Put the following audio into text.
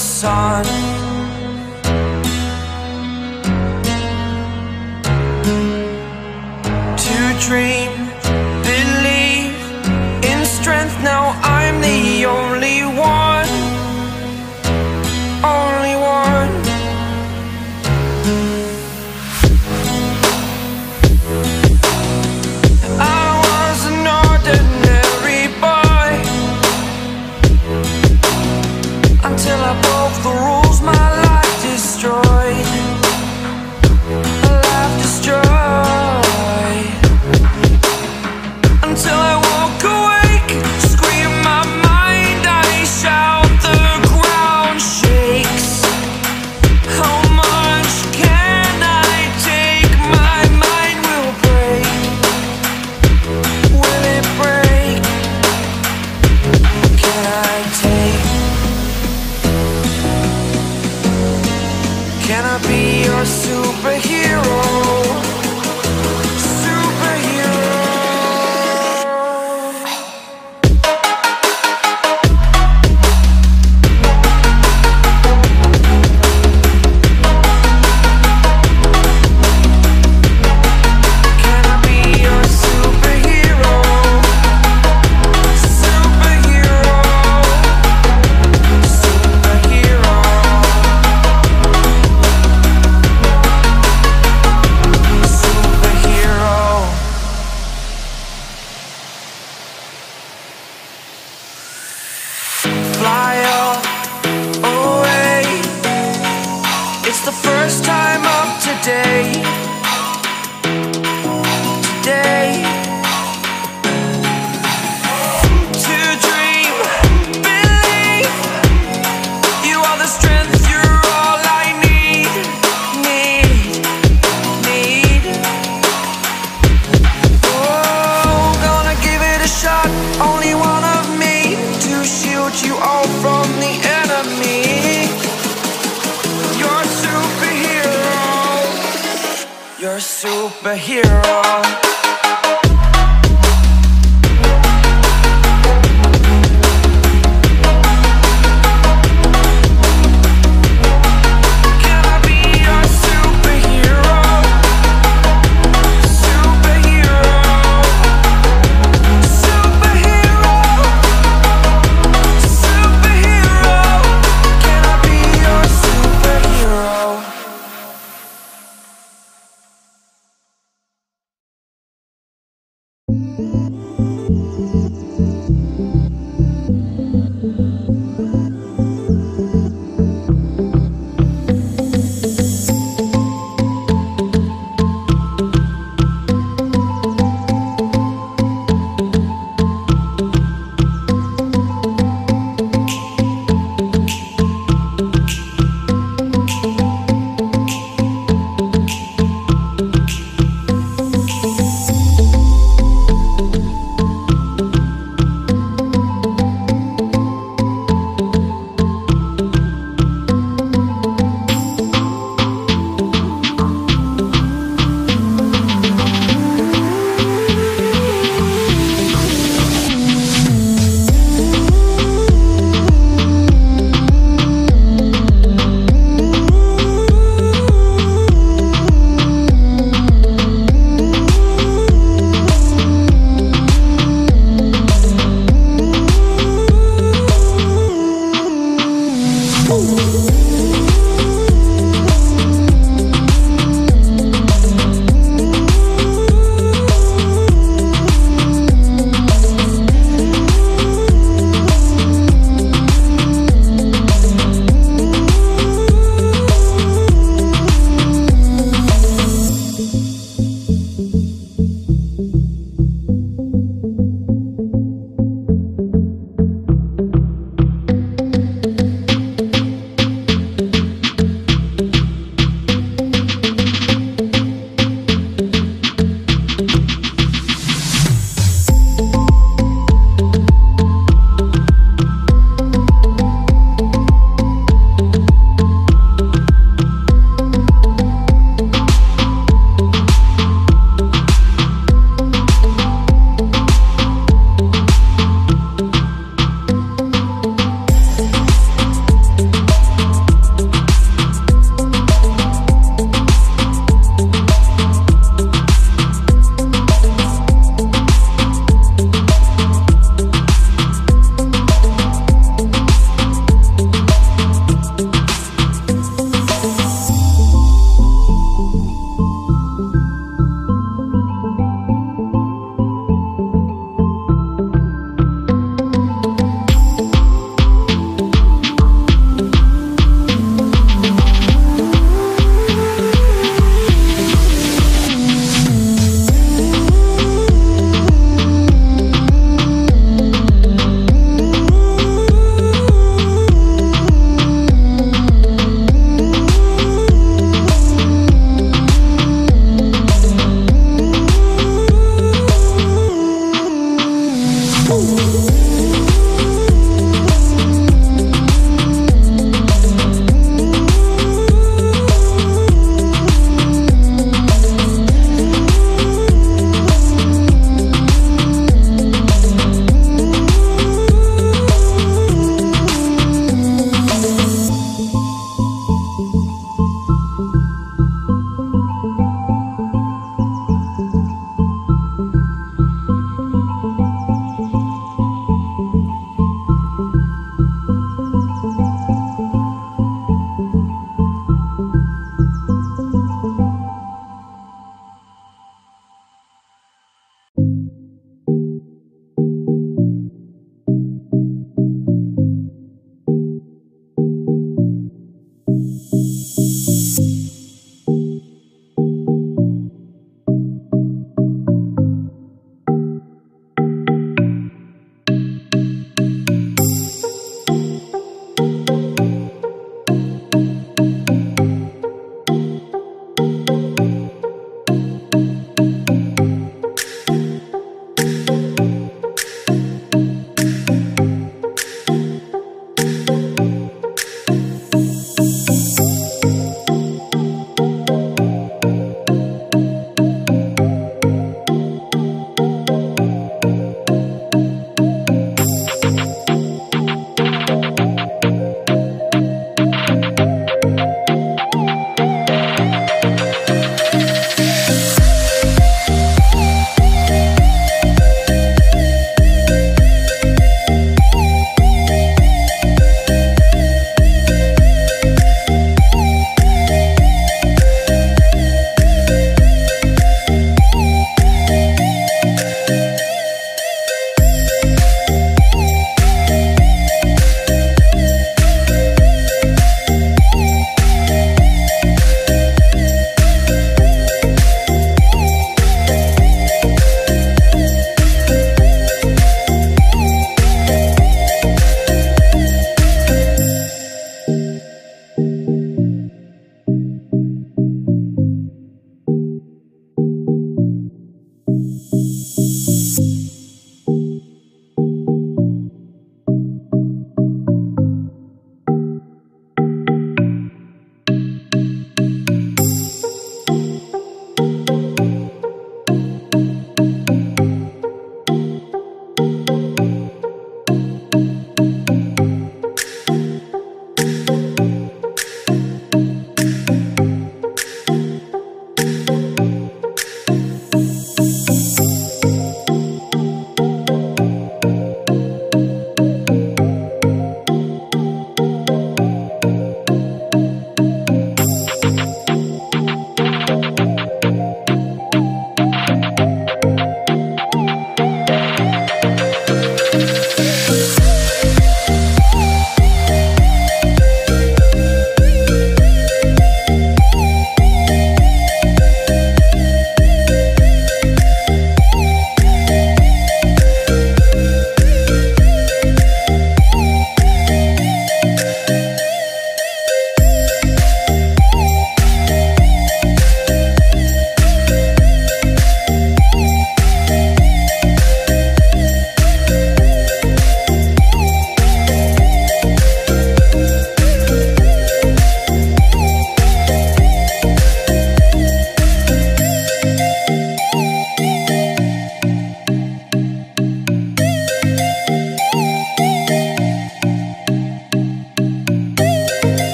só